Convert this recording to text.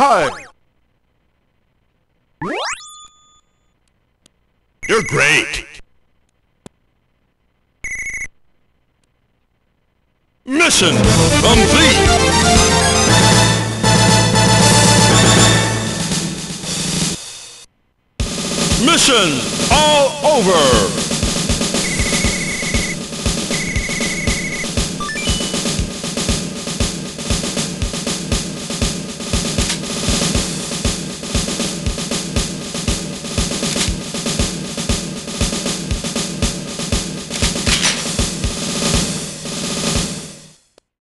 Hi! You're great! Mission complete! Mission all over!